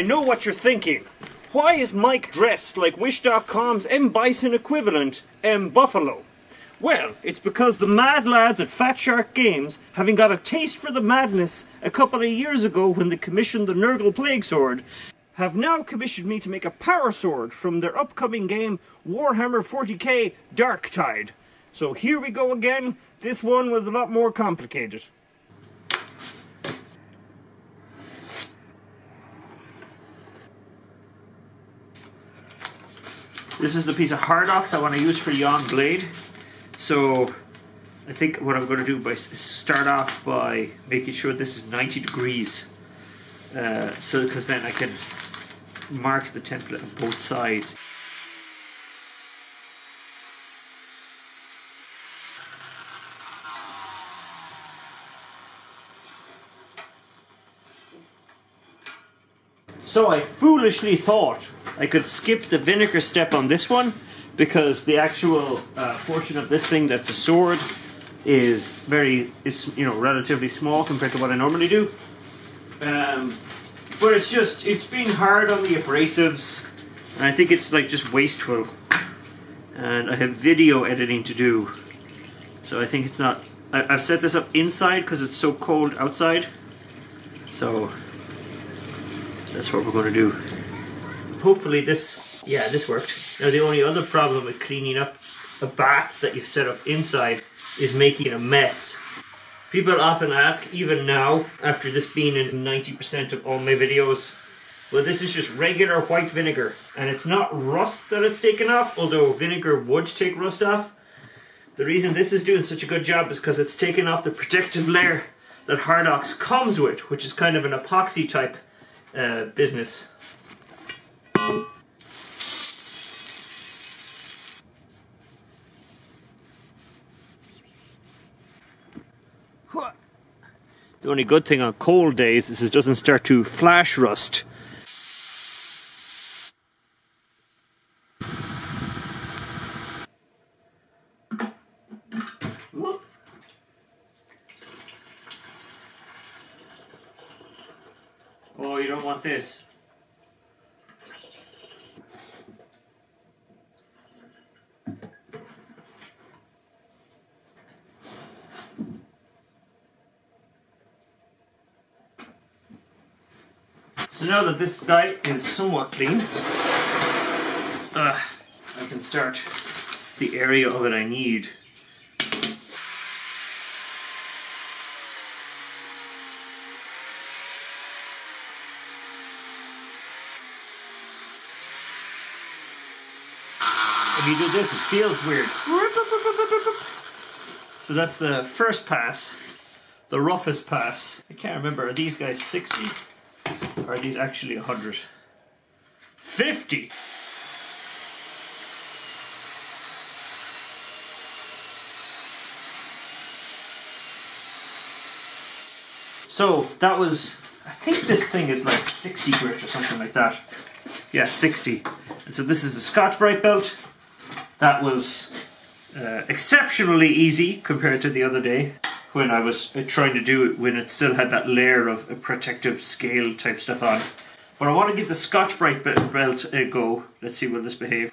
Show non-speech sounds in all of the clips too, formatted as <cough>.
I know what you're thinking. Why is Mike dressed like Wish.com's M. Bison equivalent, M. Buffalo? Well, it's because the mad lads at Fatshark Games, having got a taste for the madness a couple of years ago when they commissioned the Nurgle Plague Sword, have now commissioned me to make a power sword from their upcoming game Warhammer 40k Darktide. So here we go again. This one was a lot more complicated. This is the piece of Hardox I want to use for Yon Blade. So I think what I'm going to do by start off by making sure this is 90 degrees. Uh, so because then I can mark the template on both sides. So I foolishly thought I could skip the vinegar step on this one because the actual uh, portion of this thing that's a sword is very, is you know, relatively small compared to what I normally do. Um, but it's just, it's been hard on the abrasives, and I think it's like just wasteful. And I have video editing to do, so I think it's not. I, I've set this up inside because it's so cold outside. So that's what we're going to do hopefully this, yeah, this worked. Now the only other problem with cleaning up a bath that you've set up inside is making a mess. People often ask, even now, after this being in 90% of all my videos, well this is just regular white vinegar and it's not rust that it's taken off, although vinegar would take rust off. The reason this is doing such a good job is because it's taken off the protective layer that Hardox comes with, which is kind of an epoxy type uh, business. The only good thing on cold days is it doesn't start to flash rust. Oh, you don't want this. So now that this guy is somewhat clean, uh, I can start the area of it I need. If you do this, it feels weird. So that's the first pass, the roughest pass. I can't remember, are these guys 60? Are these actually 100? 50! So that was, I think this thing is like 60 grit or something like that. Yeah, 60. And so this is the Scotch-Brite belt. That was uh, exceptionally easy compared to the other day when I was uh, trying to do it when it still had that layer of uh, protective scale type stuff on. But I want to give the Scotch-Brite belt a go. Let's see will this behave.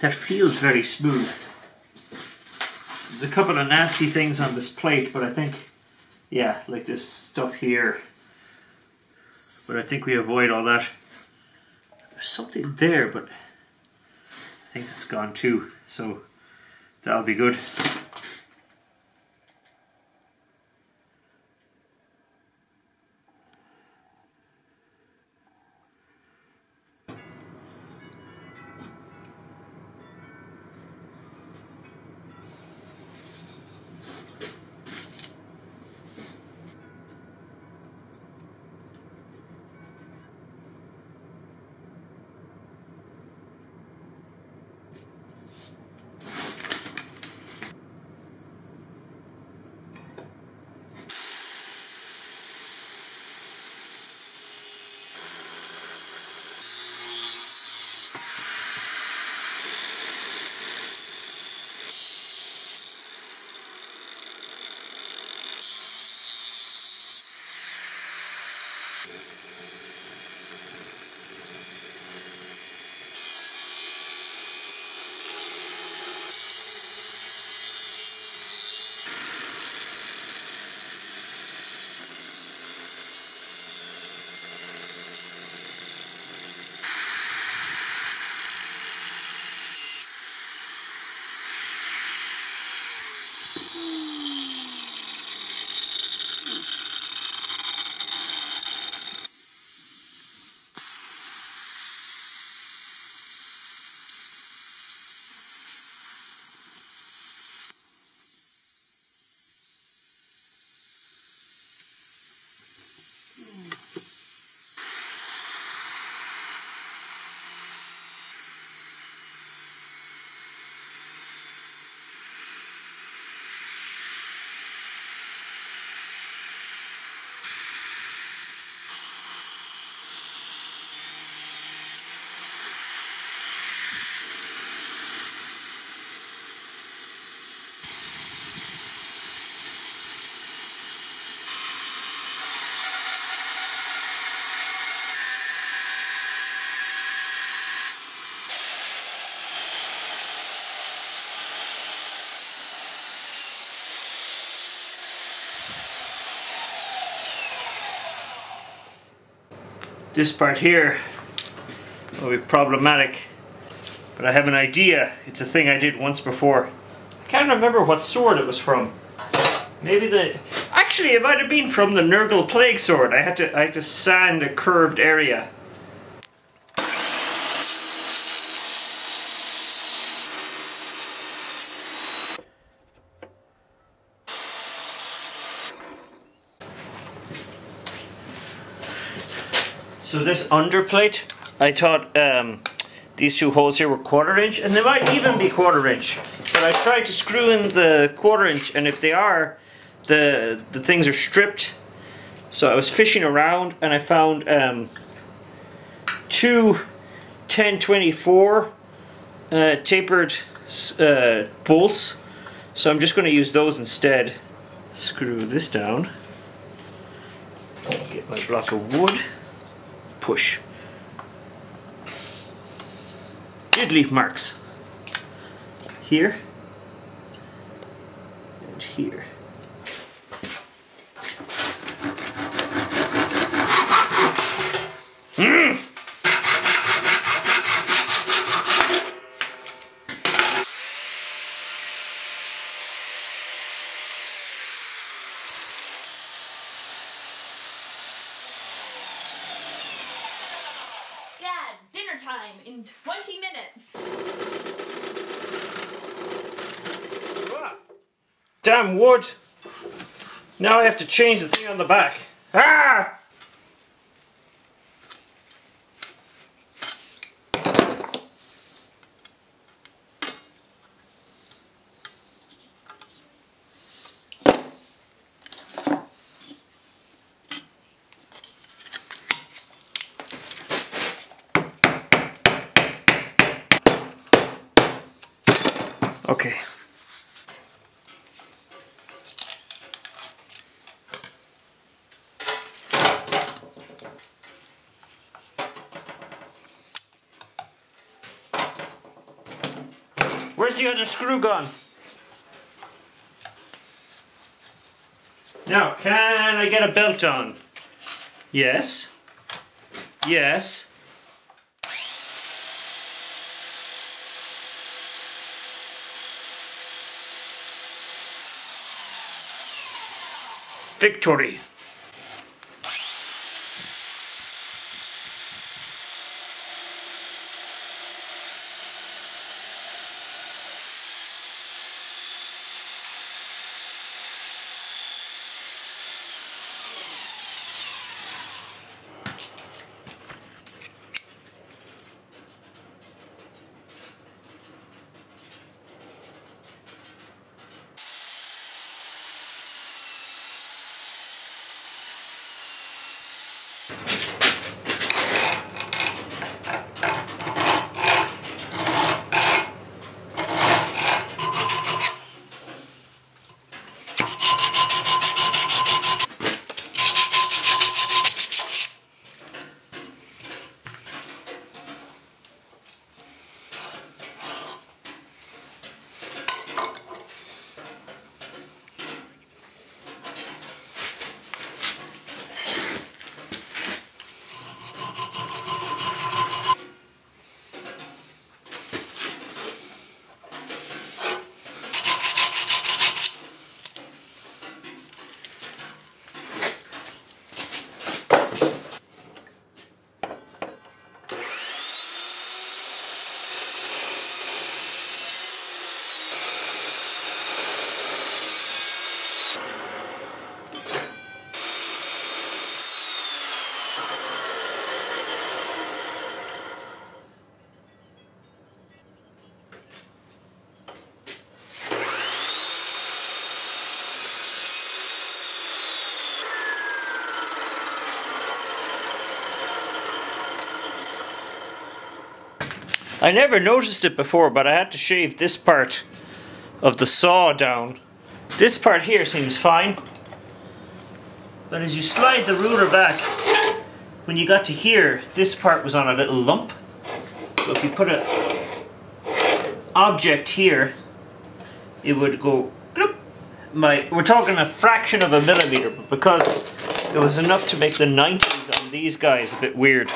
That feels very smooth. There's a couple of nasty things on this plate, but I think yeah, like this stuff here. But I think we avoid all that. There's something there, but I think it's gone too. So that'll be good. Mm-hmm. This part here will be problematic, but I have an idea. It's a thing I did once before. I can't remember what sword it was from. Maybe the... Actually, it might have been from the Nurgle Plague Sword. I had to, I had to sand a curved area. So this underplate, I thought um, these two holes here were quarter inch, and they might even be quarter inch. But I tried to screw in the quarter inch, and if they are, the the things are stripped. So I was fishing around, and I found um, two 1024 uh, tapered uh, bolts. So I'm just going to use those instead. Screw this down. Get my block of wood push. Did leave marks. Here. And here. Mm. Dad, dinner time in 20 minutes. Wood! Now I have to change the thing on the back. Ah! Okay. Where's the other screw gun. Now, can I get a belt on? Yes. Yes. Victory. I never noticed it before, but I had to shave this part of the saw down. This part here seems fine. But as you slide the ruler back, when you got to here, this part was on a little lump. So if you put a object here, it would go my we're talking a fraction of a millimeter, but because it was enough to make the 90s on these guys a bit weird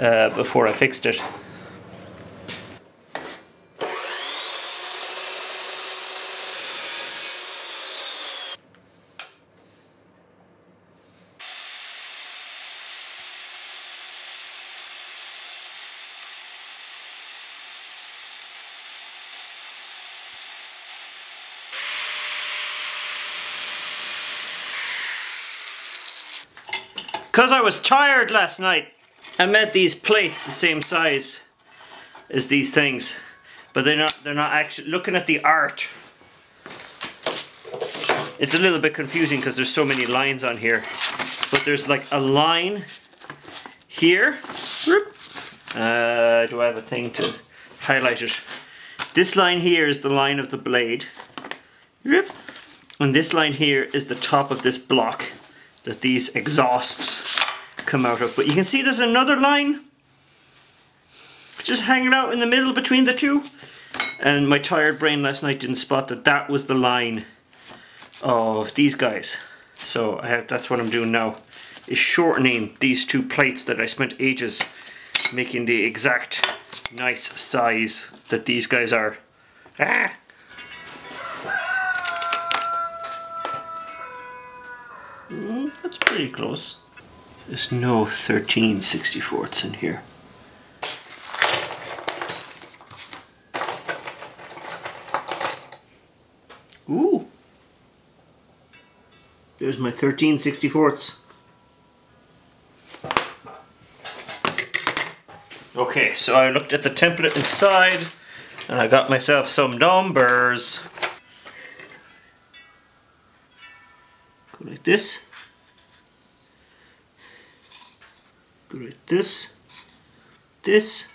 uh, before I fixed it. Because I was tired last night, I made these plates the same size as these things. But they're not, they're not actually, looking at the art, it's a little bit confusing because there's so many lines on here. But there's like a line here. Uh, do I have a thing to highlight it? This line here is the line of the blade. And this line here is the top of this block that these exhausts come out of. But you can see there's another line just hanging out in the middle between the two. And my tired brain last night didn't spot that that was the line of these guys. So I have, that's what I'm doing now, is shortening these two plates that I spent ages making the exact nice size that these guys are. Ah! That's pretty close. There's no 13 64ths in here. Ooh. There's my 13 64ths. Okay, so I looked at the template inside and I got myself some numbers. Go like this. This, this.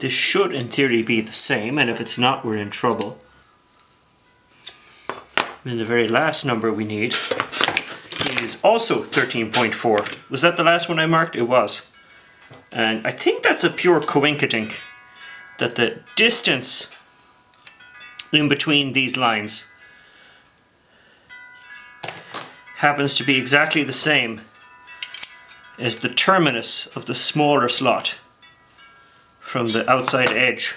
This should in theory be the same and if it's not we're in trouble. And the very last number we need is also 13.4. Was that the last one I marked? It was. And I think that's a pure coinkydink that the distance in between these lines happens to be exactly the same is the terminus of the smaller slot from the outside edge.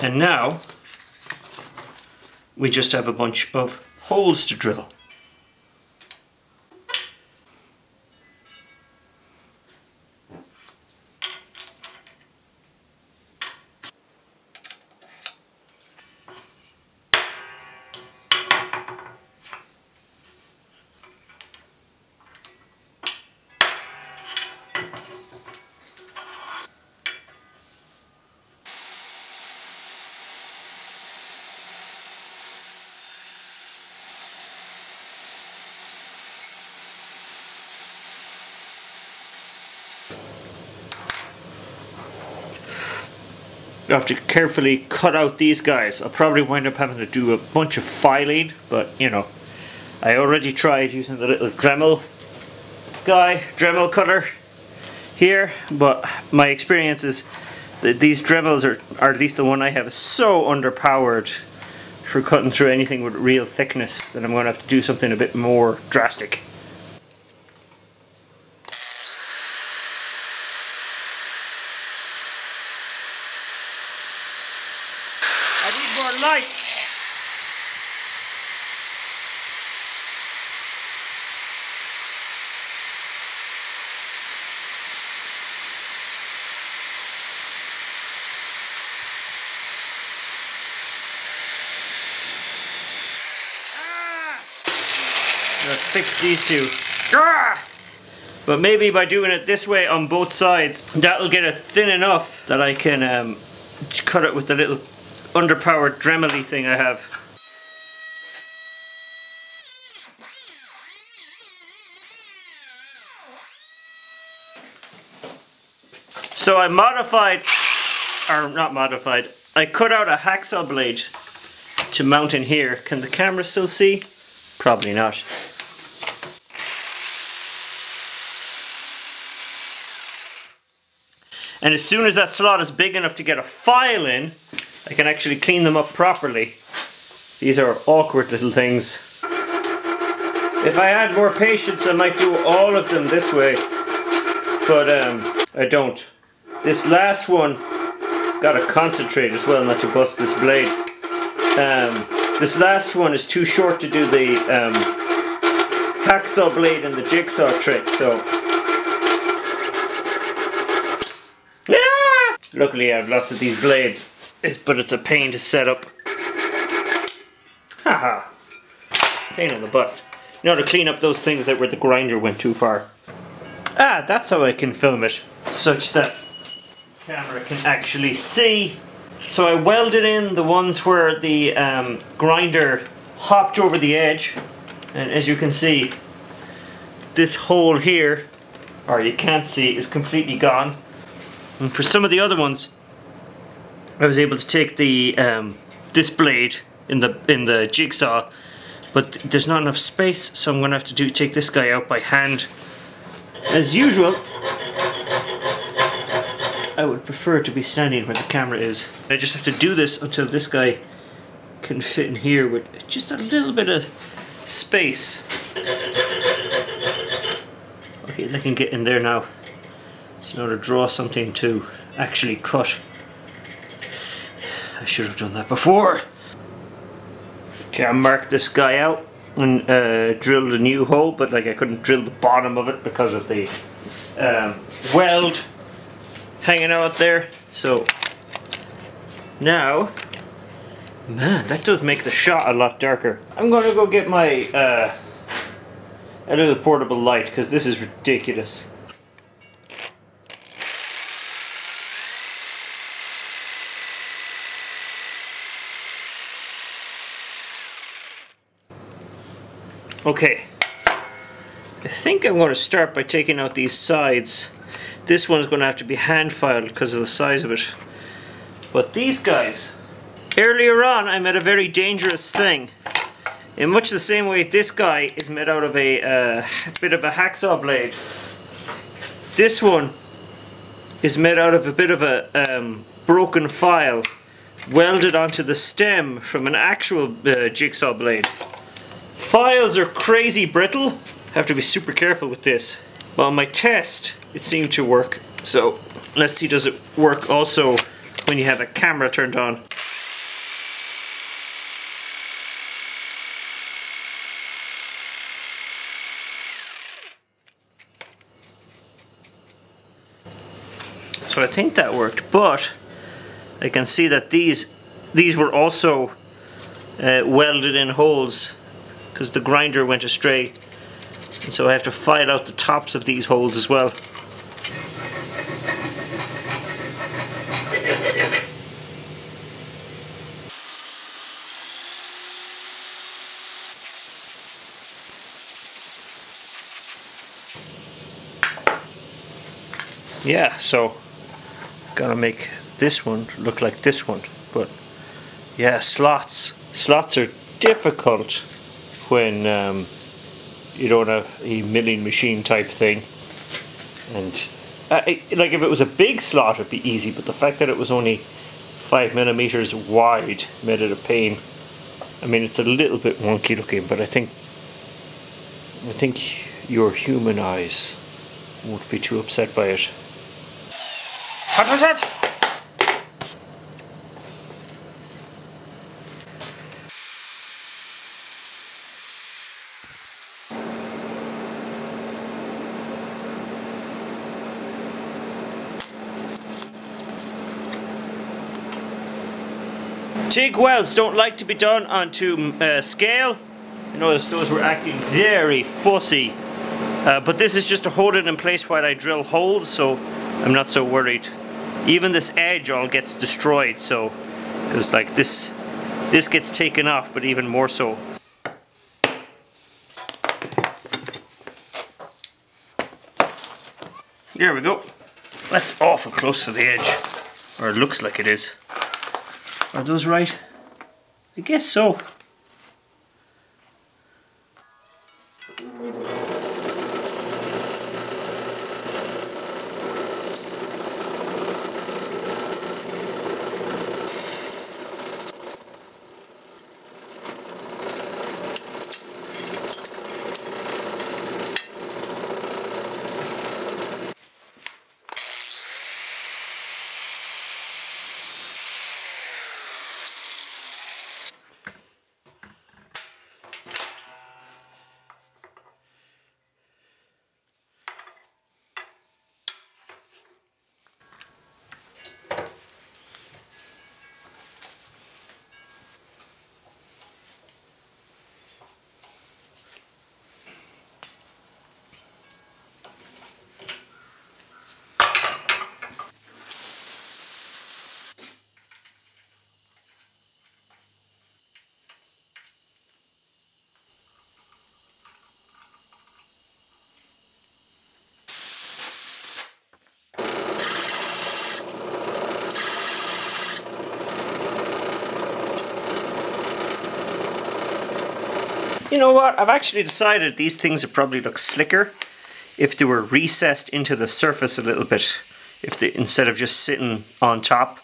And now we just have a bunch of holes to drill. You have to carefully cut out these guys. I'll probably wind up having to do a bunch of filing, but you know, I already tried using the little Dremel guy, Dremel cutter here, but my experience is that these Dremels are, are at least the one I have, is so underpowered for cutting through anything with real thickness that I'm going to have to do something a bit more drastic. light. These two. But maybe by doing it this way on both sides, that'll get it thin enough that I can um, cut it with the little underpowered Dremel thing I have. So I modified, or not modified, I cut out a hacksaw blade to mount in here. Can the camera still see? Probably not. And as soon as that slot is big enough to get a file in, I can actually clean them up properly. These are awkward little things. If I had more patience, I might do all of them this way. But um, I don't. This last one, gotta concentrate as well not to bust this blade. Um, this last one is too short to do the um, hacksaw blade and the jigsaw trick, so... Luckily I have lots of these blades, but it's a pain to set up. Haha. pain in the butt. You know, to clean up those things that where the grinder went too far. Ah, that's how I can film it, such that camera can actually see. So I welded in the ones where the um, grinder hopped over the edge and as you can see this hole here or you can't see is completely gone and for some of the other ones I was able to take the um, this blade in the in the jigsaw but there's not enough space so I'm gonna have to do take this guy out by hand as usual I would prefer to be standing where the camera is. I just have to do this until this guy can fit in here with just a little bit of space. Okay, I can get in there now. So now to draw something to actually cut. I should have done that before. Okay, I marked this guy out and uh, drilled a new hole, but like I couldn't drill the bottom of it because of the um, weld hanging out there. So now, man, that does make the shot a lot darker. I'm gonna go get my uh, a little portable light because this is ridiculous. Okay, I think I'm going to start by taking out these sides this one's going to have to be hand filed because of the size of it. But these guys, earlier on I made a very dangerous thing. In much the same way this guy is made out of a uh, bit of a hacksaw blade. This one is made out of a bit of a um, broken file welded onto the stem from an actual uh, jigsaw blade. Files are crazy brittle. Have to be super careful with this. Well, my test, it seemed to work. So let's see does it work also when you have a camera turned on. So I think that worked, but I can see that these these were also uh, welded in holes because the grinder went astray. And so I have to file out the tops of these holes as well. yeah so gotta make this one look like this one but yeah slots. Slots are difficult when um, you don't have a milling machine type thing. And uh, it, like if it was a big slot it'd be easy but the fact that it was only five millimeters wide made it a pain. I mean it's a little bit wonky looking but I think I think your human eyes won't be too upset by it. Hot, hot, hot! Tig welds don't like to be done onto uh, scale. You noticed those were acting very fussy. Uh, but this is just to hold it in place while I drill holes, so I'm not so worried. Even this edge all gets destroyed, so because like this, this gets taken off, but even more so. There we go. That's awful close to the edge, or it looks like it is. Are those right? I guess so. What? I've actually decided these things would probably look slicker if they were recessed into the surface a little bit. If they instead of just sitting on top.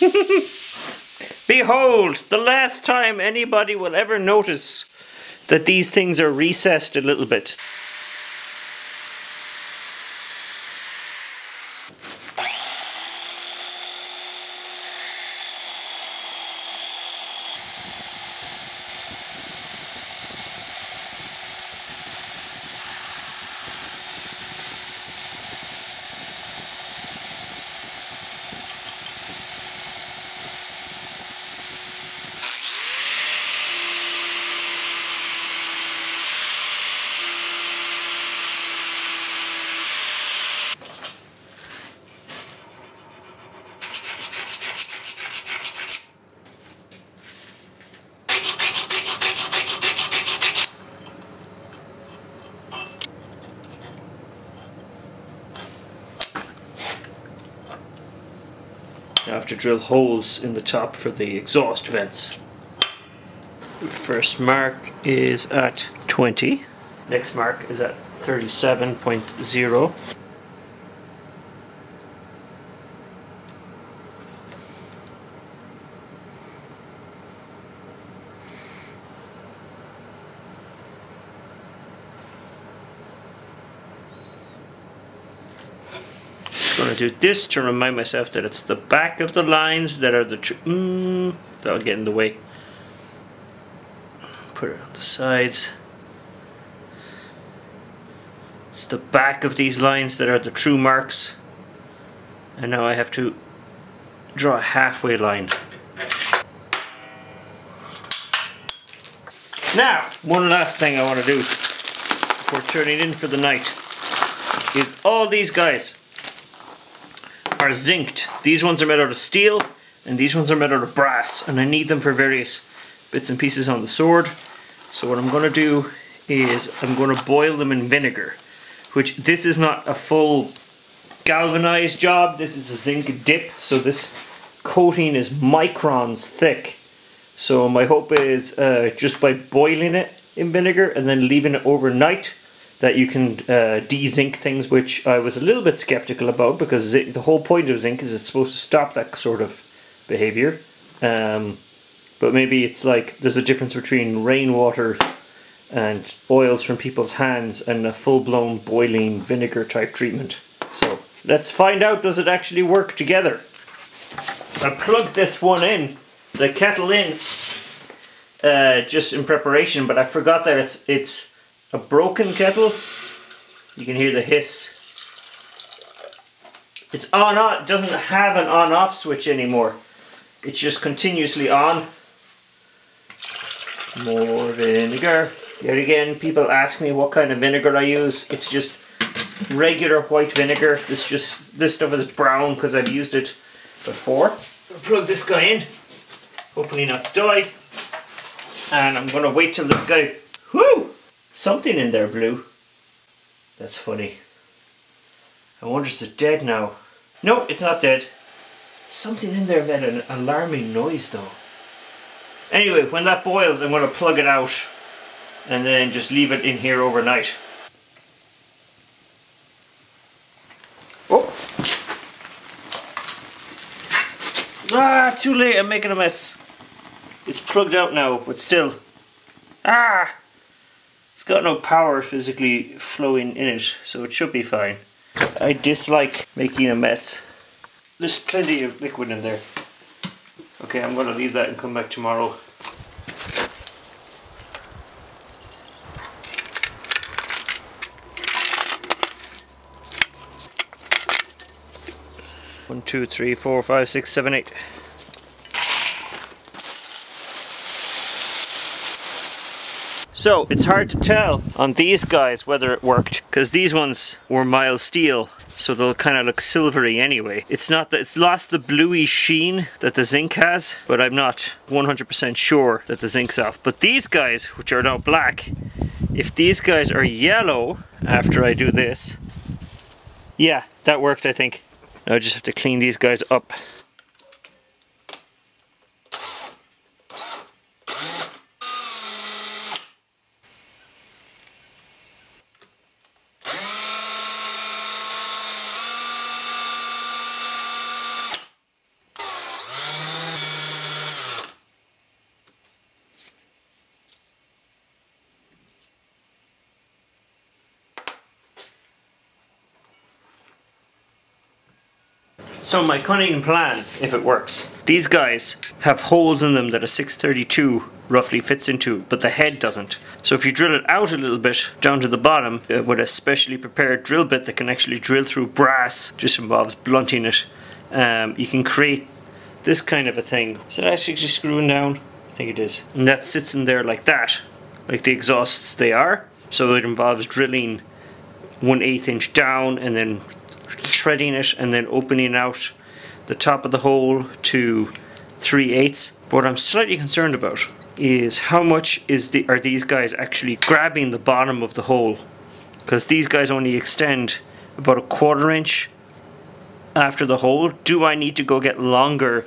<laughs> Behold, the last time anybody will ever notice that these things are recessed a little bit. Drill holes in the top for the exhaust vents. First mark is at 20. Next mark is at 37.0. going to do this to remind myself that it's the back of the lines that are the mm, that'll get in the way. Put it on the sides. It's the back of these lines that are the true marks. And now I have to draw a halfway line. Now one last thing I want to do before turning in for the night is all these guys are zinced. These ones are made out of steel and these ones are made out of brass and I need them for various bits and pieces on the sword. So what I'm going to do is I'm going to boil them in vinegar which this is not a full galvanized job this is a zinc dip so this coating is microns thick so my hope is uh, just by boiling it in vinegar and then leaving it overnight that you can uh, de-zinc things, which I was a little bit skeptical about because the whole point of zinc is it's supposed to stop that sort of behavior. Um, but maybe it's like there's a difference between rainwater and oils from people's hands and a full-blown boiling vinegar type treatment. So let's find out does it actually work together. I plugged this one in, the kettle in, uh, just in preparation, but I forgot that it's it's a broken kettle. You can hear the hiss. It's on on, it doesn't have an on off switch anymore. It's just continuously on. More vinegar. Yet again, people ask me what kind of vinegar I use. It's just regular white vinegar. This just this stuff is brown because I've used it before. I'll plug this guy in. Hopefully not die. And I'm gonna wait till this guy, something in there blue. That's funny. I wonder is it dead now? No, it's not dead. Something in there made an alarming noise though. Anyway, when that boils, I'm gonna plug it out and then just leave it in here overnight. Oh! Ah, too late, I'm making a mess. It's plugged out now, but still. Ah! It's got no power physically flowing in it, so it should be fine. I dislike making a mess. There's plenty of liquid in there. Okay, I'm going to leave that and come back tomorrow. One, two, three, four, five, six, seven, eight. So it's hard to tell on these guys whether it worked because these ones were mild steel so they'll kind of look silvery anyway. It's not that it's lost the bluey sheen that the zinc has but I'm not 100% sure that the zinc's off. But these guys which are now black if these guys are yellow after I do this yeah that worked I think. Now I just have to clean these guys up. So my cunning plan, if it works, these guys have holes in them that a 632 roughly fits into, but the head doesn't. So if you drill it out a little bit down to the bottom uh, with a specially prepared drill bit that can actually drill through brass, just involves blunting it, um, you can create this kind of a thing. Is it actually screwing down? I think it is. And that sits in there like that, like the exhausts they are. So it involves drilling one eighth inch down and then threading it and then opening out the top of the hole to 3 eighths. What I'm slightly concerned about is how much is the are these guys actually grabbing the bottom of the hole because these guys only extend about a quarter inch after the hole. Do I need to go get longer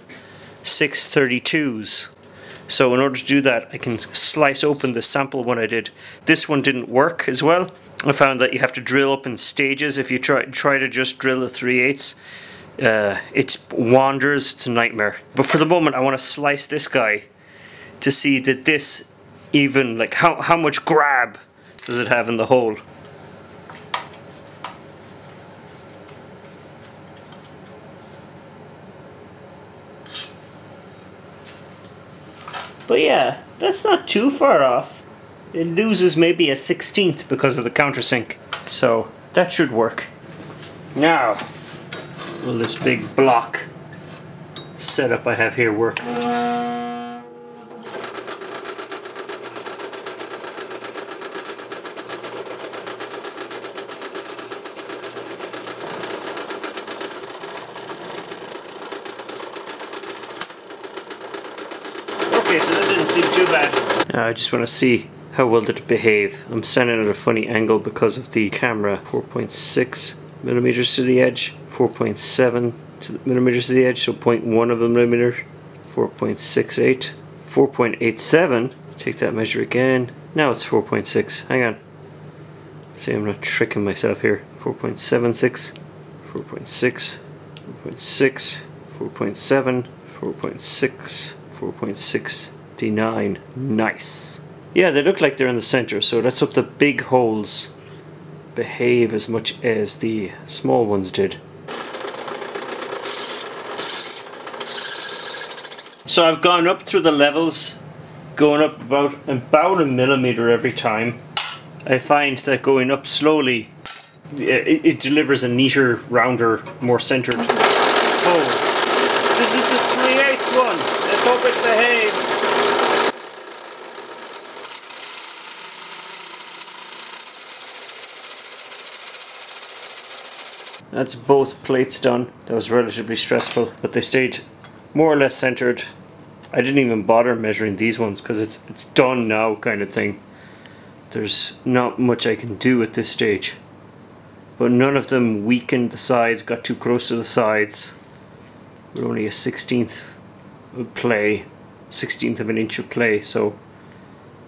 632s? So in order to do that I can slice open the sample one I did. This one didn't work as well I found that you have to drill up in stages. If you try try to just drill the 3 eighths, uh, it wanders. It's a nightmare. But for the moment, I want to slice this guy to see that this even like how how much grab does it have in the hole. But yeah, that's not too far off it loses maybe a sixteenth because of the countersink. So that should work. Now, will this big block setup I have here work? Okay, so that didn't seem too bad. Now I just want to see how well did it behave? I'm standing at a funny angle because of the camera. 4.6 millimeters to the edge, 4.7 millimeters to the edge, so 0.1 of a millimeter, 4.68, 4.87. Take that measure again. Now it's 4.6. Hang on. See, I'm not tricking myself here. 4.76, 4.6, 4.6, 4.7, 4.6, 4.69. Nice. Yeah, they look like they're in the center, so let's hope the big holes behave as much as the small ones did. So I've gone up through the levels, going up about, about a millimeter every time. I find that going up slowly, it, it delivers a neater, rounder, more centered. Oh, this is the 3 8 one. Let's hope it behaves. That's both plates done. That was relatively stressful, but they stayed more or less centered. I didn't even bother measuring these ones because it's it's done now kind of thing. There's not much I can do at this stage. But none of them weakened the sides, got too close to the sides. We're only a 16th of play, 16th of an inch of play, so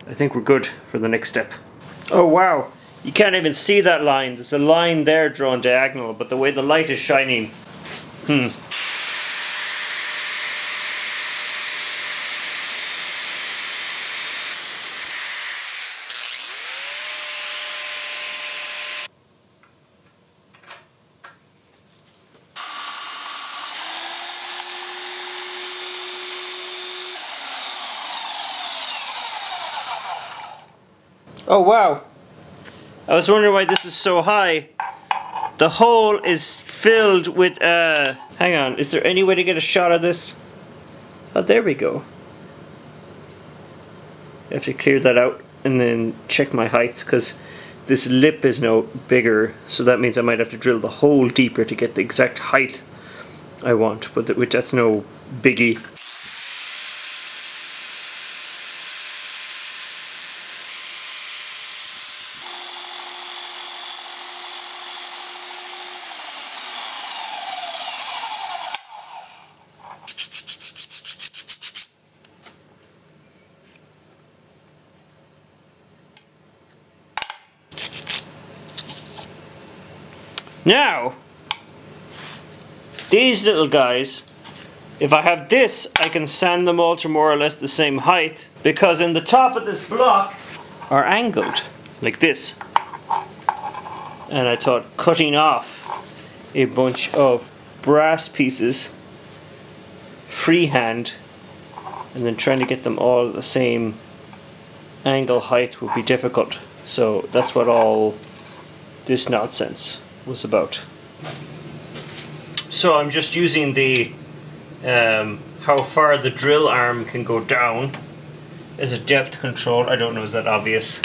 I think we're good for the next step. Oh wow, you can't even see that line. There's a line there drawn diagonal, but the way the light is shining, hmm, Oh wow. I was wondering why this was so high. The hole is filled with, uh, hang on, is there any way to get a shot of this? Oh, there we go. I have to clear that out and then check my heights because this lip is now bigger, so that means I might have to drill the hole deeper to get the exact height I want, but which that's no biggie. Now, these little guys, if I have this, I can sand them all to more or less the same height because in the top of this block are angled like this. And I thought cutting off a bunch of brass pieces freehand and then trying to get them all the same angle height would be difficult. So that's what all this nonsense was about. So I'm just using the um, how far the drill arm can go down as a depth control. I don't know is that obvious.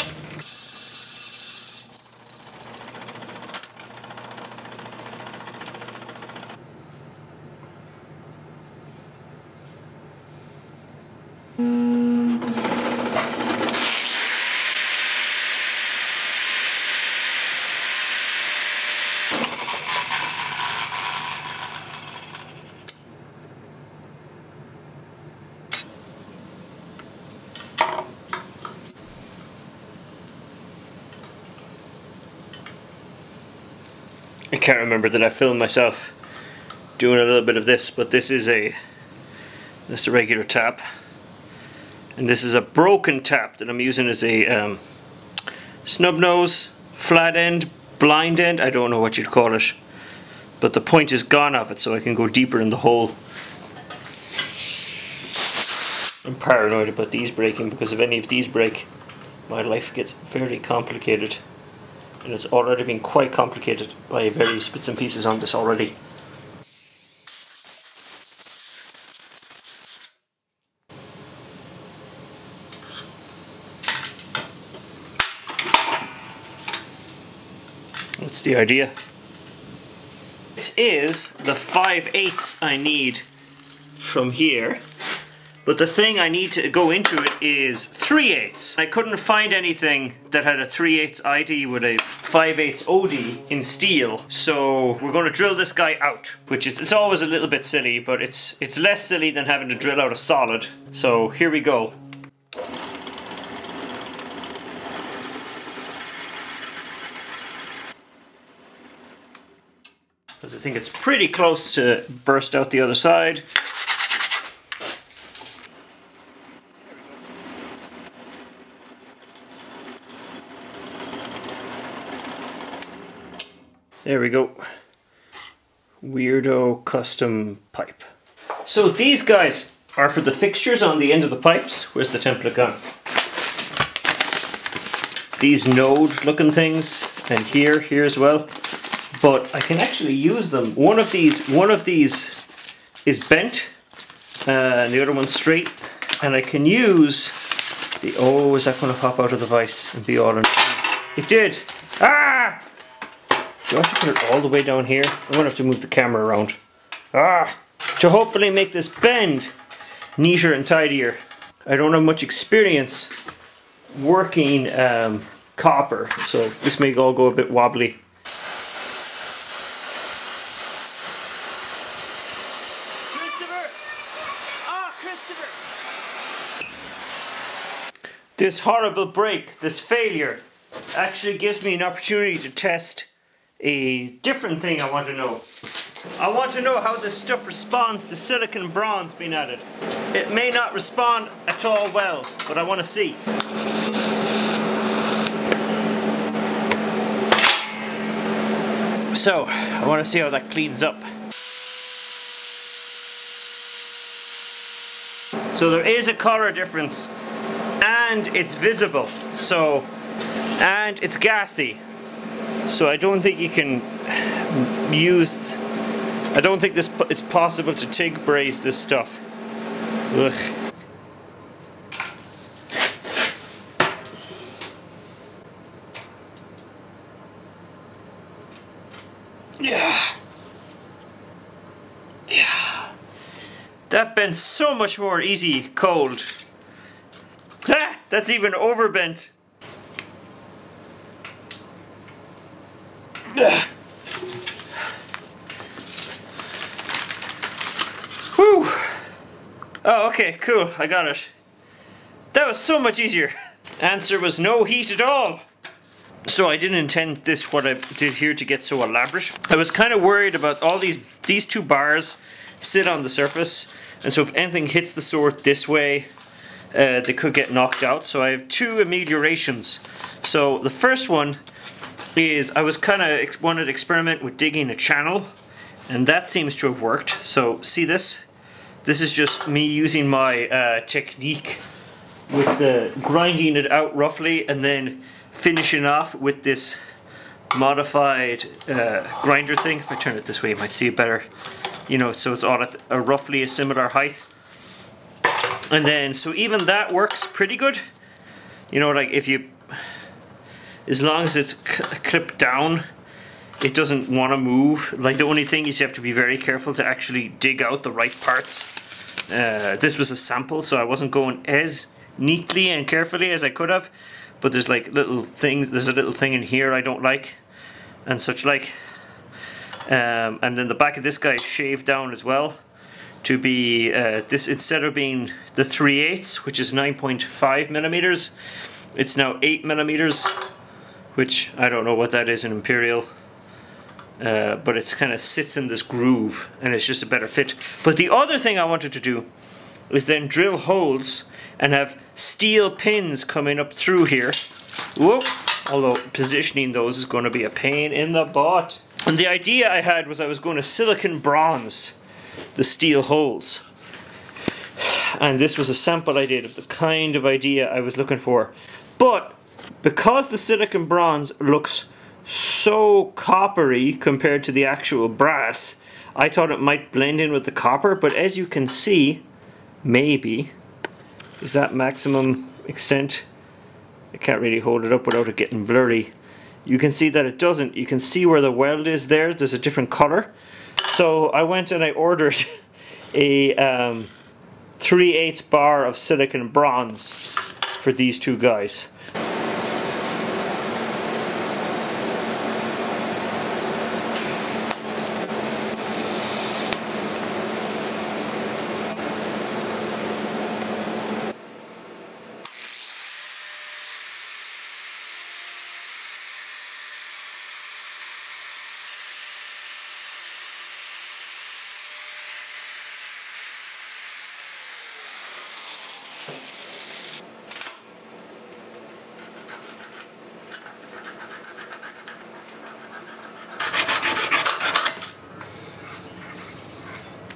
Can't remember. That I filmed myself doing a little bit of this, but this is a this is a regular tap, and this is a broken tap that I'm using as a um, snub nose, flat end, blind end. I don't know what you'd call it, but the point is gone off it, so I can go deeper in the hole. I'm paranoid about these breaking because if any of these break, my life gets very complicated and it's already been quite complicated by various bits and pieces on this already. What's the idea? This is the 5 eighths I need from here but the thing I need to go into it is 3 eighths. I couldn't find anything that had a 3 eighths ID with a 5 eighths OD in steel. So we're going to drill this guy out, which is it's always a little bit silly, but it's it's less silly than having to drill out a solid. So here we go. Because I think it's pretty close to burst out the other side. There we go. Weirdo custom pipe. So these guys are for the fixtures on the end of the pipes. Where's the template gun? These node looking things and here, here as well. But I can actually use them. One of these, one of these is bent uh, and the other one's straight. And I can use the, oh, is that to pop out of the vise and be all in? It did. Ah! Do I have to put it all the way down here? I'm to have to move the camera around. Ah! To hopefully make this bend neater and tidier. I don't have much experience working um, copper, so this may all go a bit wobbly. Christopher! Ah, Christopher! This horrible break, this failure, actually gives me an opportunity to test a different thing I want to know. I want to know how this stuff responds to silicon bronze being added. It may not respond at all well, but I want to see. So, I want to see how that cleans up. So there is a color difference and it's visible. So, and it's gassy. So I don't think you can use, I don't think this it's possible to TIG braze this stuff. Ugh. Yeah. Yeah. That bent so much more easy cold. Ah, that's even overbent. <sighs> Whew. Oh, okay, cool. I got it. That was so much easier. <laughs> Answer was no heat at all. So I didn't intend this what I did here to get so elaborate. I was kind of worried about all these these two bars sit on the surface and so if anything hits the sword this way uh, they could get knocked out. So I have two ameliorations. So the first one is I was kind of wanted to experiment with digging a channel and that seems to have worked. So see this? This is just me using my uh, technique with the grinding it out roughly and then finishing off with this modified uh, grinder thing. If I turn it this way you might see it better. You know, so it's at a roughly a similar height. And then, so even that works pretty good. You know, like if you as long as it's clipped down it doesn't want to move. Like the only thing is you have to be very careful to actually dig out the right parts. Uh, this was a sample so I wasn't going as neatly and carefully as I could have but there's like little things there's a little thing in here I don't like and such like. Um, and then the back of this guy is shaved down as well to be uh, this instead of being the 3 8 which is 9.5 millimeters it's now 8 millimeters which I don't know what that is in Imperial. Uh, but it's kind of sits in this groove and it's just a better fit. But the other thing I wanted to do is then drill holes and have steel pins coming up through here. Whoop! Although positioning those is going to be a pain in the butt. And the idea I had was I was going to silicon bronze the steel holes. And this was a sample I did of the kind of idea I was looking for. But because the silicon bronze looks so coppery compared to the actual brass, I thought it might blend in with the copper, but as you can see, maybe, is that maximum extent? I can't really hold it up without it getting blurry. You can see that it doesn't. You can see where the weld is there. There's a different color. So I went and I ordered <laughs> a um, 3 8 bar of silicon bronze for these two guys.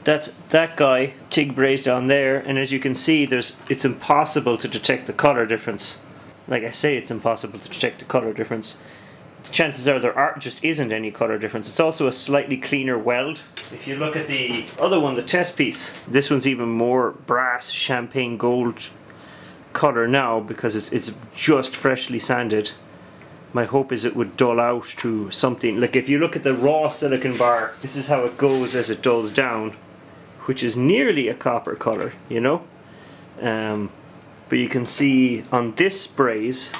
That's that guy TIG brazed on there and as you can see there's it's impossible to detect the color difference. Like I say it's impossible to detect the color difference. The chances are there are, just isn't any color difference. It's also a slightly cleaner weld. If you look at the other one the test piece this one's even more brass champagne gold color now because it's, it's just freshly sanded. My hope is it would dull out to something. Like if you look at the raw silicon bar this is how it goes as it dulls down which is nearly a copper color, you know. Um, but you can see on this braze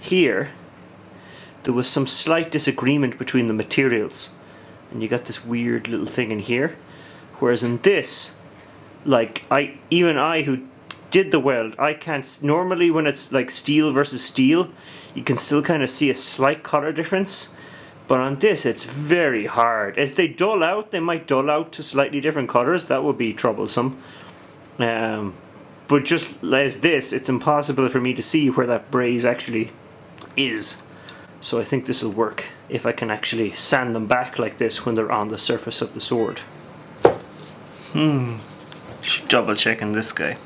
here, there was some slight disagreement between the materials, and you got this weird little thing in here. Whereas in this, like I, even I who did the weld, I can't. Normally, when it's like steel versus steel, you can still kind of see a slight color difference. But on this, it's very hard. As they dull out, they might dull out to slightly different colors. That would be troublesome. Um, but just as this, it's impossible for me to see where that braze actually is. So I think this will work if I can actually sand them back like this when they're on the surface of the sword. Hmm. Double checking this guy.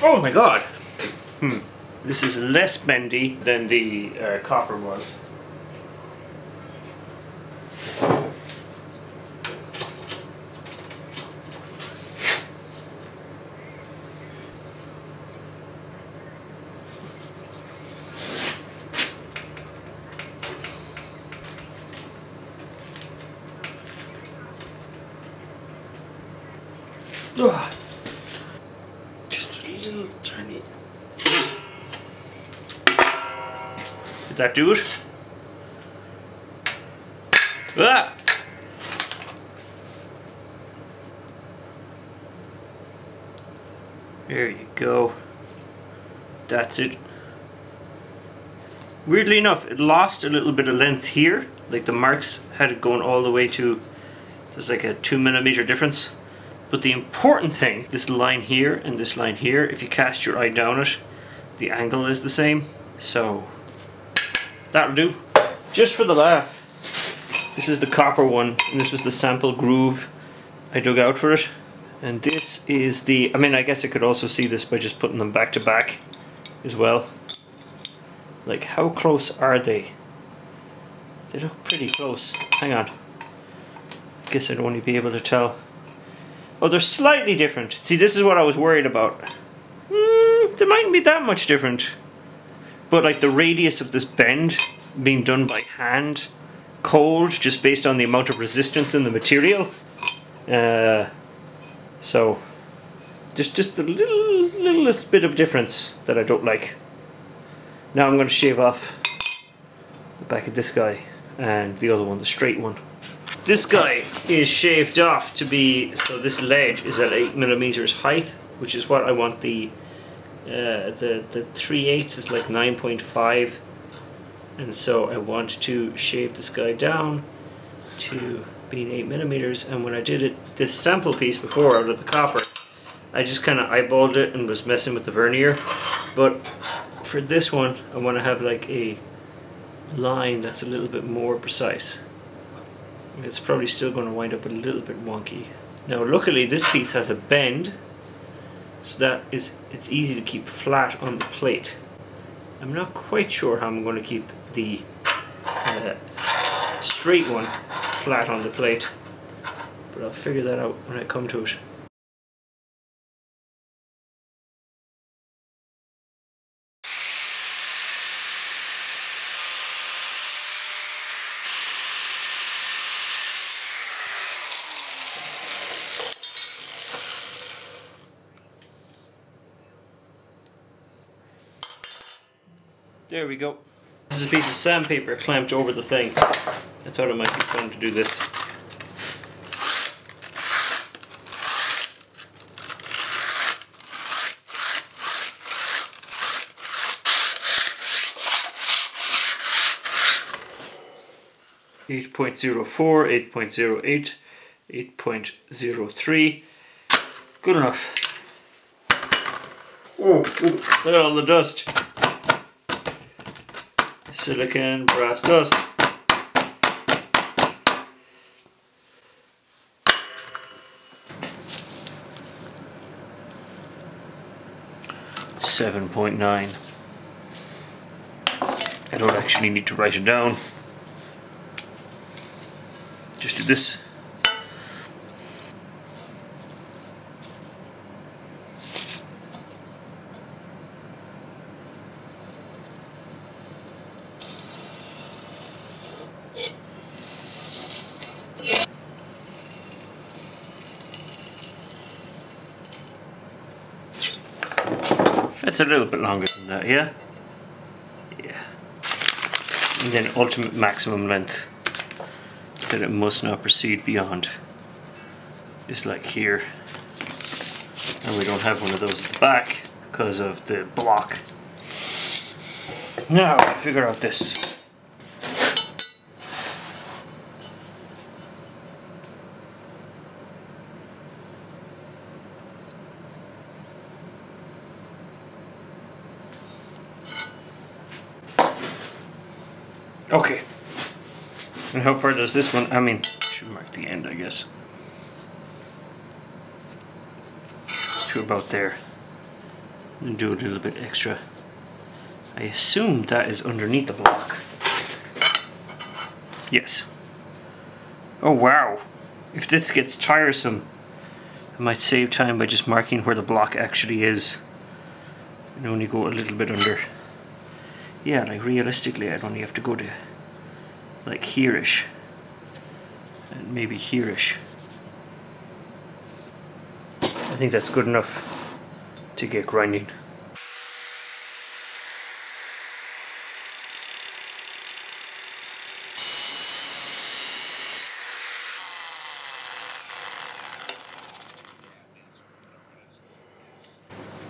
Oh my god! Hmm. This is less bendy than the uh, copper was. Ugh. Just a little tiny. Did that it? Ah! There you go. That's it. Weirdly enough, it lost a little bit of length here. Like the marks had it going all the way to, there's like a two millimeter difference. But the important thing, this line here and this line here, if you cast your eye down it, the angle is the same. So that'll do. Just for the laugh. This is the copper one, and this was the sample groove I dug out for it. And this is the, I mean, I guess I could also see this by just putting them back to back as well. Like, how close are they? They look pretty close. Hang on. I Guess I'd only be able to tell. Oh, they're slightly different. See, this is what I was worried about. Mm, they mightn't be that much different. But like the radius of this bend being done by hand, cold, just based on the amount of resistance in the material. Uh, so, just just a little, littlest bit of difference that I don't like. Now I'm going to shave off the back of this guy and the other one, the straight one. This guy is shaved off to be, so this ledge is at 8 millimeters height, which is what I want the, uh, the, the 3 eighths is like 9.5 and so I want to shave this guy down to being 8 millimeters. And when I did it, this sample piece before out of the copper, I just kind of eyeballed it and was messing with the vernier. But for this one I want to have like a line that's a little bit more precise. It's probably still going to wind up a little bit wonky. Now luckily this piece has a bend so that is it's easy to keep flat on the plate. I'm not quite sure how I'm going to keep the uh, straight one flat on the plate but I'll figure that out when I come to it. There we go. This is a piece of sandpaper clamped over the thing. I thought it might be fun to do this. Eight point zero four, eight point zero eight, eight point zero three. Good enough. Oh, look at all the dust silicon brass dust. Seven point nine. I don't actually need to write it down. Just do this. That's a little bit longer than that, yeah? Yeah. And then ultimate maximum length that it must not proceed beyond is like here. And we don't have one of those at the back because of the block. Now, figure out this. Okay. And how far does this one? I mean, should mark the end, I guess. To about there. And do a little bit extra. I assume that is underneath the block. Yes. Oh wow. If this gets tiresome, I might save time by just marking where the block actually is. And only go a little bit under yeah, like realistically, I'd only have to go to like here-ish and maybe here-ish. I think that's good enough to get grinding.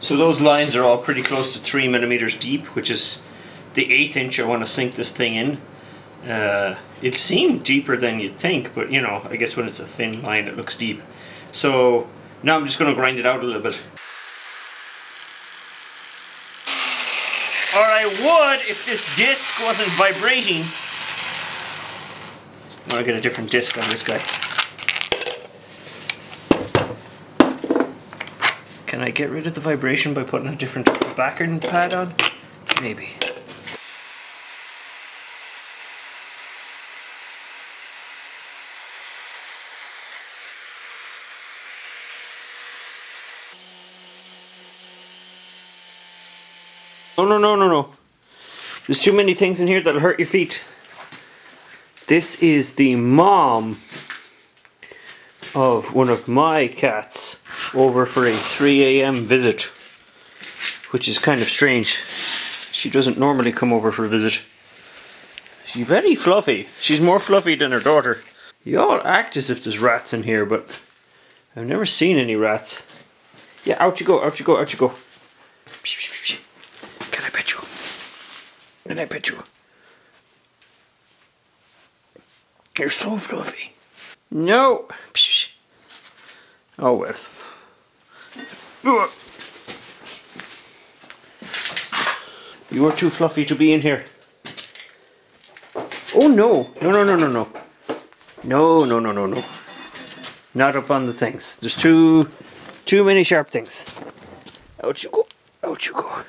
So those lines are all pretty close to three millimeters deep, which is the eighth inch I want to sink this thing in. Uh, it seemed deeper than you'd think, but you know, I guess when it's a thin line it looks deep. So now I'm just going to grind it out a little bit. Or I would if this disc wasn't vibrating. I'm going to get a different disc on this guy. Can I get rid of the vibration by putting a different backing pad on? Maybe. No, no, no, no, no. There's too many things in here that'll hurt your feet. This is the mom of one of my cats over for a 3 a.m. visit, which is kind of strange. She doesn't normally come over for a visit. She's very fluffy. She's more fluffy than her daughter. You all act as if there's rats in here, but I've never seen any rats. Yeah, out you go, out you go, out you go. And I pet you. You're so fluffy. No. Oh well. You are too fluffy to be in here. Oh no. No, no, no, no, no. No, no, no, no, no. Not up on the things. There's too, too many sharp things. Out you go. Out you go.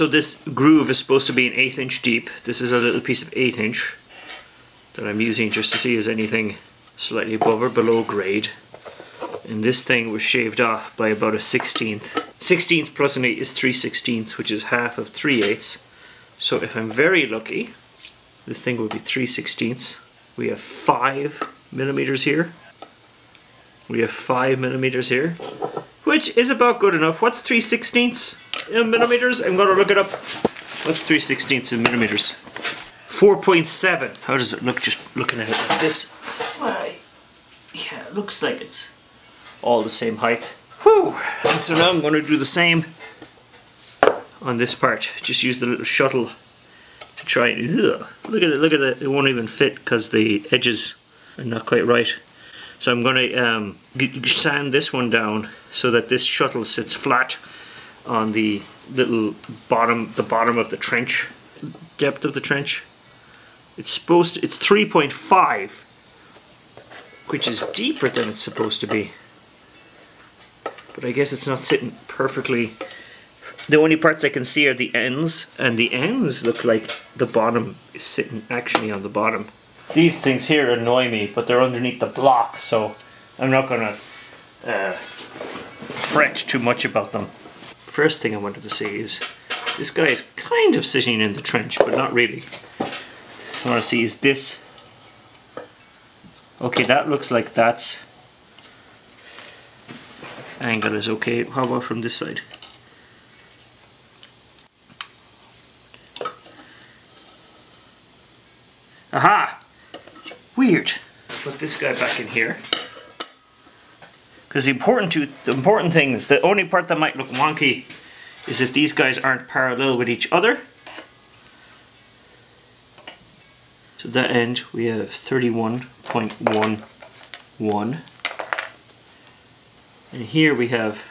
So this groove is supposed to be an eighth inch deep. This is a little piece of eighth inch that I'm using just to see is anything slightly above or below grade. And this thing was shaved off by about a 16th. 16th plus an 8 is 3 16ths, which is half of 3 eighths. So if I'm very lucky, this thing will be 3 16ths. We have 5 millimeters here. We have 5 millimeters here, which is about good enough. What's 3 16ths? in millimeters. I'm going to look it up. What's 3 16ths in millimeters? 4.7. How does it look just looking at it like this? Well, yeah, it looks like it's all the same height. Whew! And so now I'm going to do the same on this part. Just use the little shuttle to try and... Ugh, look at it, look at it. It won't even fit because the edges are not quite right. So I'm going to um, sand this one down so that this shuttle sits flat on the little bottom, the bottom of the trench, depth of the trench. It's supposed to, it's 3.5, which is deeper than it's supposed to be. But I guess it's not sitting perfectly The only parts I can see are the ends, and the ends look like the bottom is sitting actually on the bottom. These things here annoy me, but they're underneath the block, so I'm not gonna uh, fret too much about them. First thing I wanted to see is this guy is kind of sitting in the trench, but not really. I want to see is this. Okay, that looks like that's angle is okay. How about from this side? Aha! Weird. Put this guy back in here. Because the important to the important thing, the only part that might look wonky is if these guys aren't parallel with each other. So that end we have 31.11 and here we have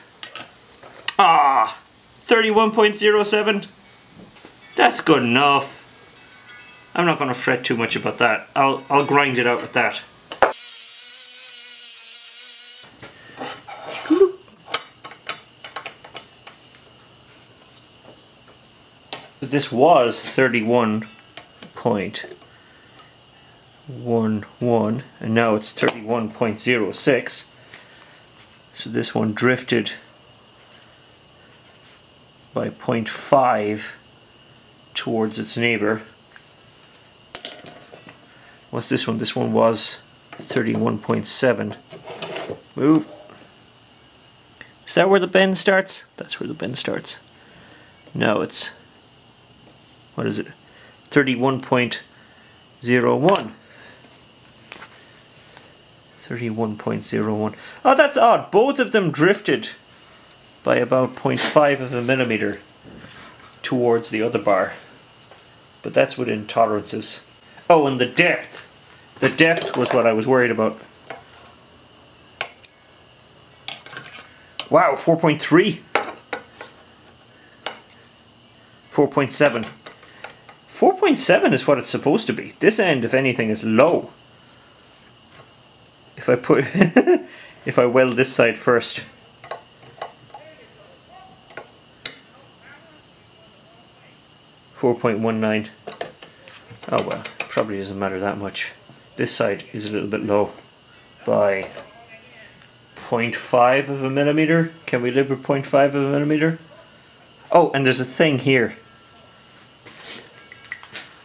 ah 31.07 that's good enough. I'm not going to fret too much about that. I'll, I'll grind it out with that this was 31.11 and now it's 31.06 so this one drifted by 0.5 towards its neighbor. What's this one? this one was 31.7 move. Is that where the bend starts? that's where the bend starts. No it's what is it? 31.01 31.01 oh that's odd. Both of them drifted by about 0.5 of a millimeter towards the other bar. But that's within tolerances. Oh and the depth. The depth was what I was worried about. Wow 4.3 4.7 4.7 is what it's supposed to be. This end, if anything, is low. If I put, <laughs> if I weld this side first. Four point one nine. Oh well, probably doesn't matter that much. This side is a little bit low by 0.5 of a millimeter. Can we live with 0.5 of a millimeter? Oh, and there's a thing here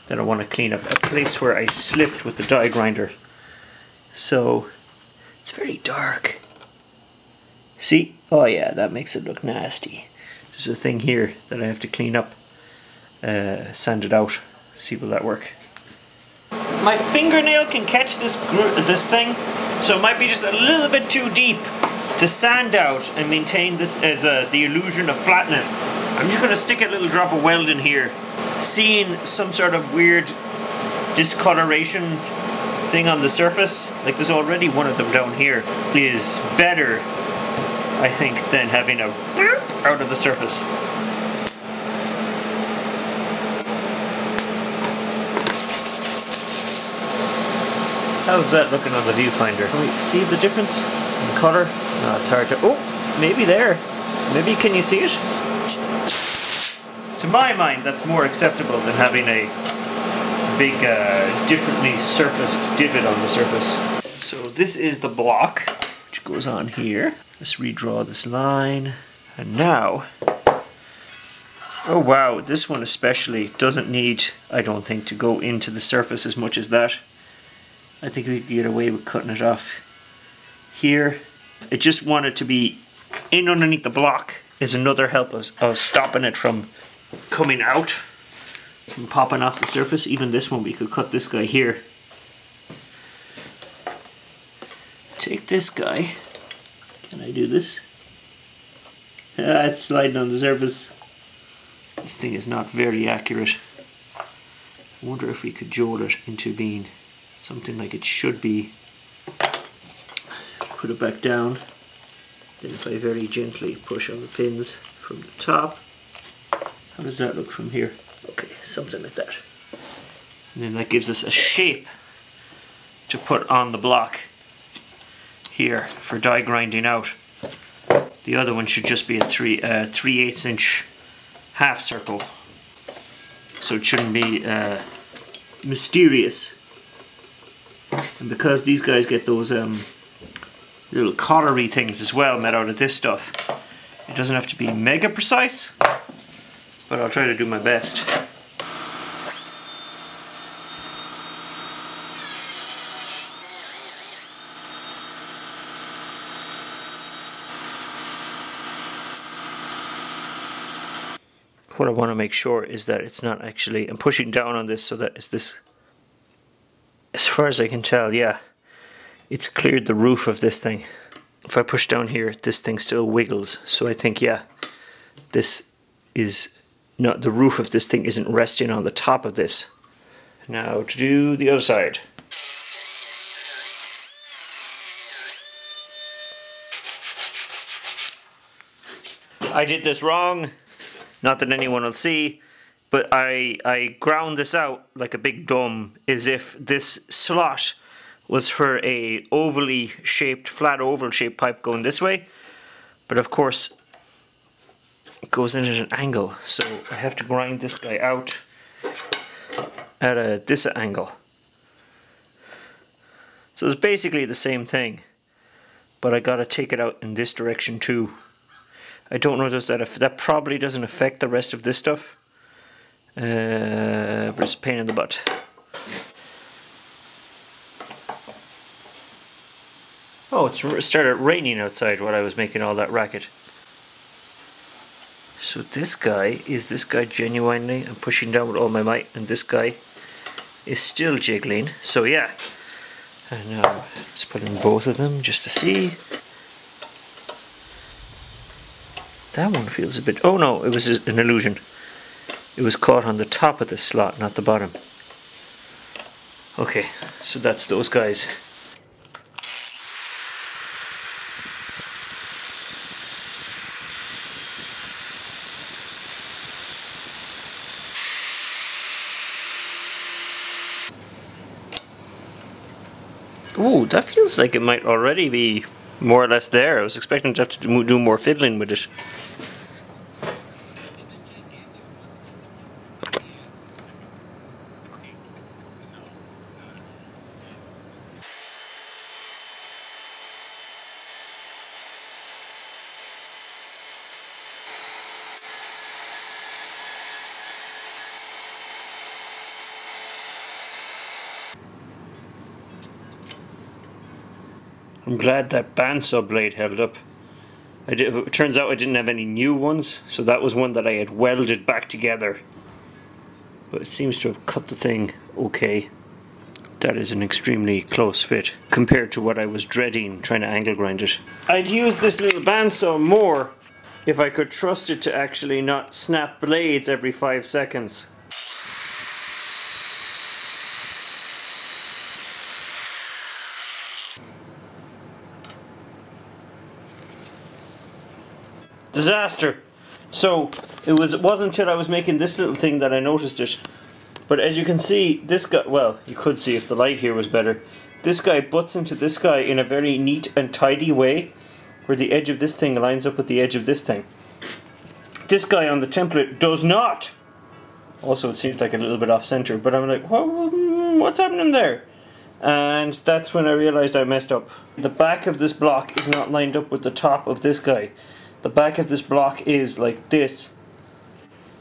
that I want to clean up. A place where I slipped with the die grinder. So, it's very dark. See? Oh yeah, that makes it look nasty. There's a thing here that I have to clean up. Uh, sand it out. See will that work? My fingernail can catch this this thing, so it might be just a little bit too deep to sand out and maintain this as a, the illusion of flatness. I'm just going to stick a little drop of weld in here seeing some sort of weird discoloration thing on the surface, like there's already one of them down here, is better, I think, than having a out of the surface. How's that looking on the viewfinder? Can we see the difference in color? No, it's hard to... Oh, maybe there. Maybe can you see it? To my mind, that's more acceptable than having a big, uh, differently surfaced divot on the surface. So this is the block, which goes on here. Let's redraw this line. And now, oh wow, this one especially doesn't need, I don't think, to go into the surface as much as that. I think we could get away with cutting it off here. I just wanted to be in underneath the block is another help of, of stopping it from coming out and popping off the surface. Even this one, we could cut this guy here. Take this guy. Can I do this? Ah, it's sliding on the surface. This thing is not very accurate. I wonder if we could jolt it into being something like it should be. Put it back down. Then if I very gently push on the pins from the top, how does that look from here? Okay, something like that. And then that gives us a shape to put on the block here for die grinding out. The other one should just be a 3 uh, 3 8 inch half circle. So it shouldn't be uh, mysterious. And because these guys get those um, little cottary things as well made out of this stuff, it doesn't have to be mega precise, but I'll try to do my best. what I want to make sure is that it's not actually, I'm pushing down on this so that it's this, as far as I can tell, yeah, it's cleared the roof of this thing. If I push down here, this thing still wiggles. So I think, yeah, this is not, the roof of this thing isn't resting on the top of this. Now to do the other side. I did this wrong. Not that anyone will see, but I, I ground this out like a big dome as if this slot was for a ovally shaped, flat oval shaped pipe going this way. But of course, it goes in at an angle. So I have to grind this guy out at a this angle. So it's basically the same thing, but I gotta take it out in this direction too. I don't know does that that probably doesn't affect the rest of this stuff. Uh, but it's a pain in the butt. Oh, it started raining outside while I was making all that racket. So this guy, is this guy genuinely, I'm pushing down with all my might, and this guy is still jiggling. So yeah, and now let's put in both of them just to see. That one feels a bit... Oh no, it was an illusion. It was caught on the top of the slot, not the bottom. Okay, so that's those guys. Ooh, that feels like it might already be more or less there. I was expecting to have to do more fiddling with it. I'm glad that bandsaw blade held up. Did, it turns out I didn't have any new ones, so that was one that I had welded back together. But it seems to have cut the thing okay. That is an extremely close fit compared to what I was dreading trying to angle grind it. I'd use this little bandsaw more if I could trust it to actually not snap blades every five seconds. Disaster. So it was it wasn't until I was making this little thing that I noticed it. But as you can see, this guy well, you could see if the light here was better. This guy butts into this guy in a very neat and tidy way where the edge of this thing lines up with the edge of this thing. This guy on the template does not. Also, it seems like a little bit off center, but I'm like, mm, what's happening there? And that's when I realized I messed up. The back of this block is not lined up with the top of this guy the back of this block is like this.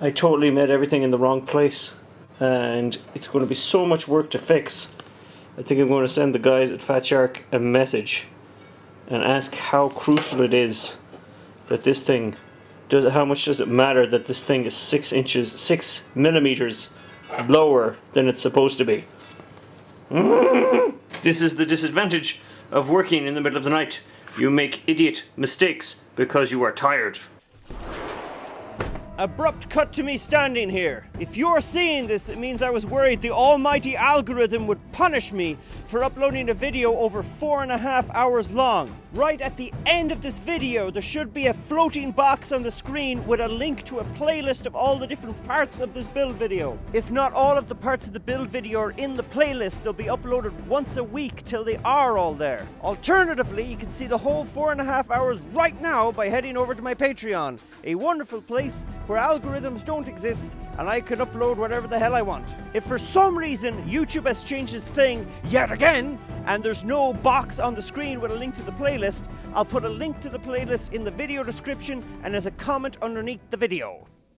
I totally made everything in the wrong place and it's going to be so much work to fix. I think I'm going to send the guys at Fatshark a message and ask how crucial it is that this thing does how much does it matter that this thing is six inches six millimeters lower than it's supposed to be? <laughs> This is the disadvantage of working in the middle of the night. You make idiot mistakes because you are tired. Abrupt cut to me standing here. If you're seeing this, it means I was worried the almighty algorithm would punish me for uploading a video over four and a half hours long. Right at the end of this video, there should be a floating box on the screen with a link to a playlist of all the different parts of this build video. If not all of the parts of the build video are in the playlist, they'll be uploaded once a week till they are all there. Alternatively, you can see the whole four and a half hours right now by heading over to my Patreon, a wonderful place where algorithms don't exist and I can upload whatever the hell I want. If for some reason YouTube has changed its thing yet again, and there's no box on the screen with a link to the playlist, I'll put a link to the playlist in the video description and as a comment underneath the video.